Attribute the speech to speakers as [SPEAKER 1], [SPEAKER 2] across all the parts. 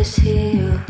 [SPEAKER 1] I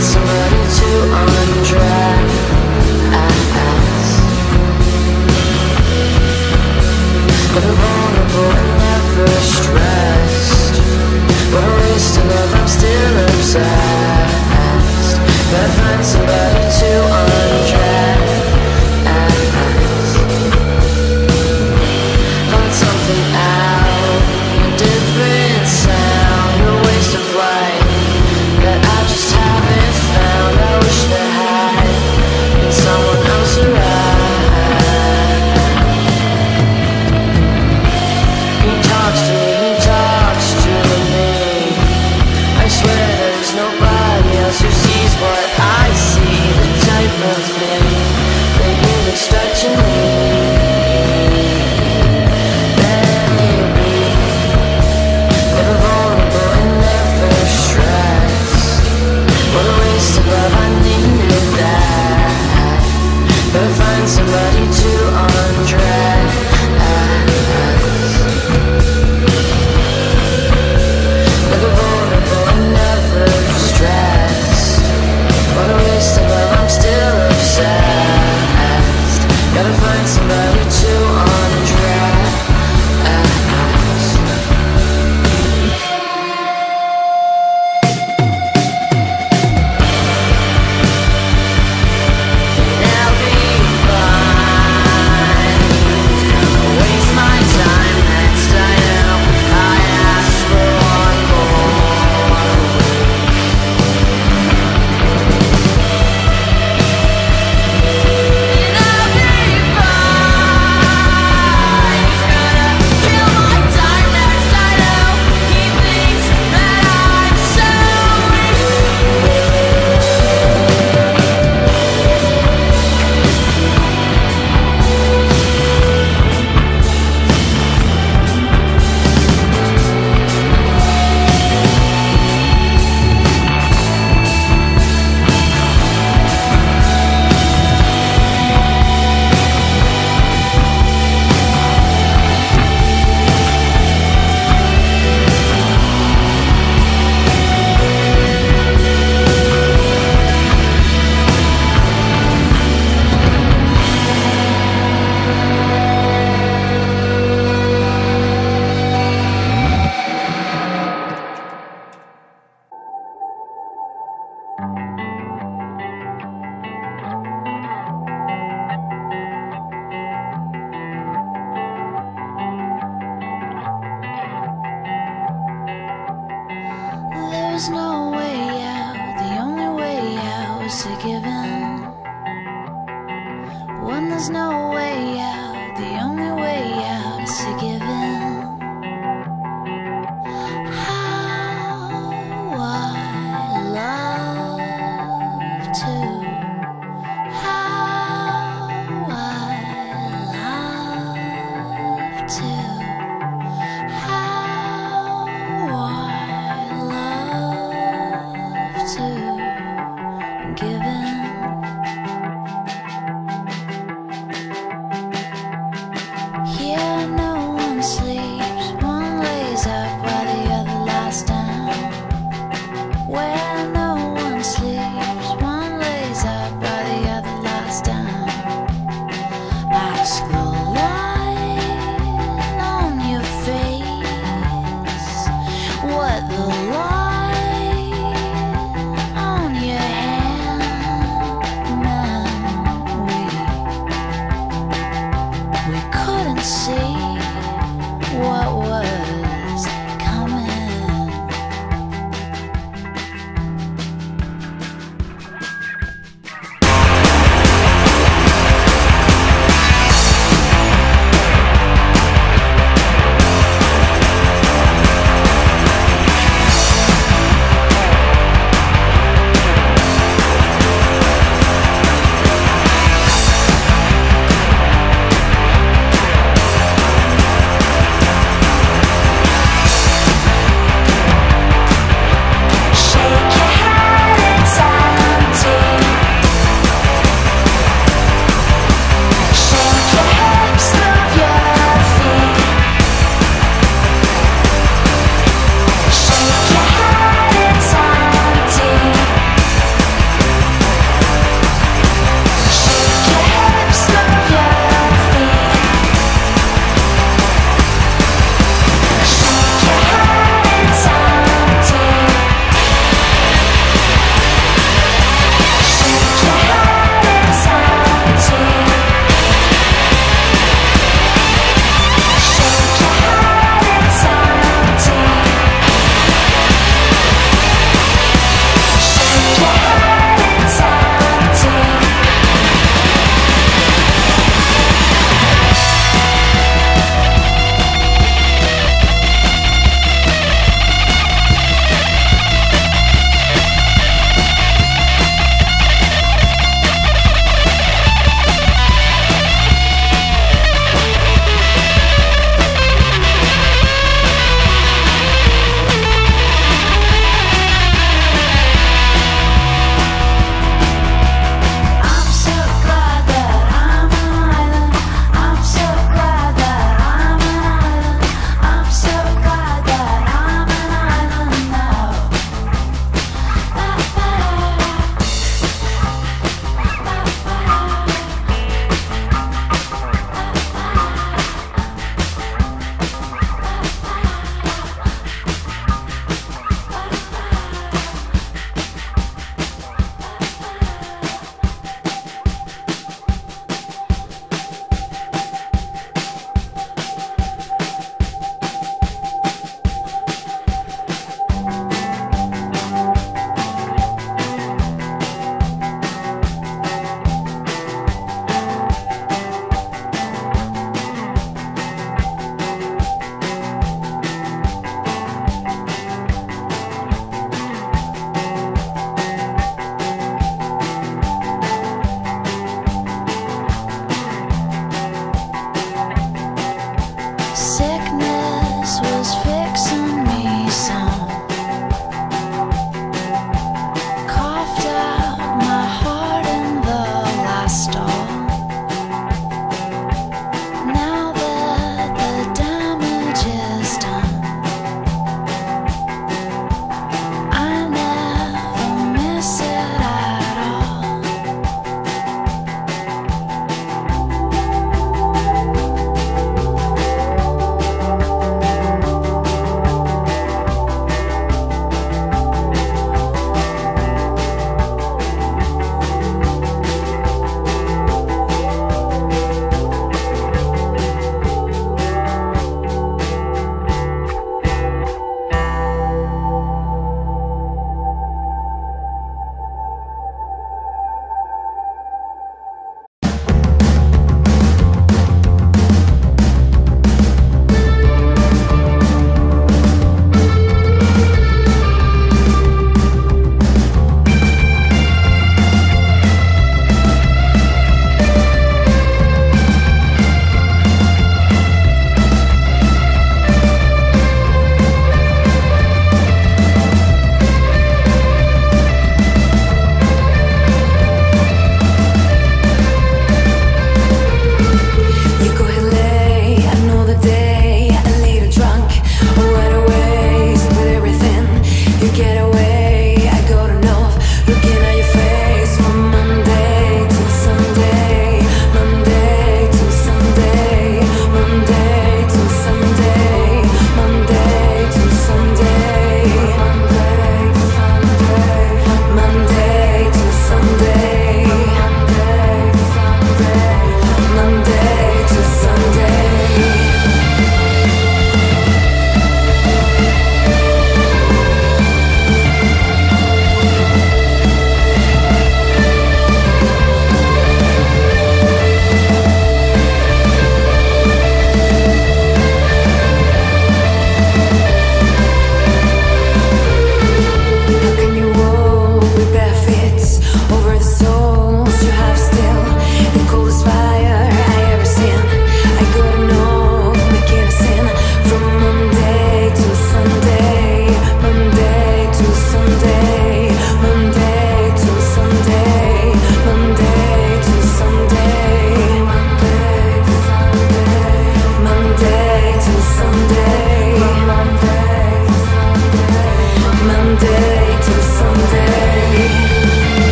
[SPEAKER 2] It's a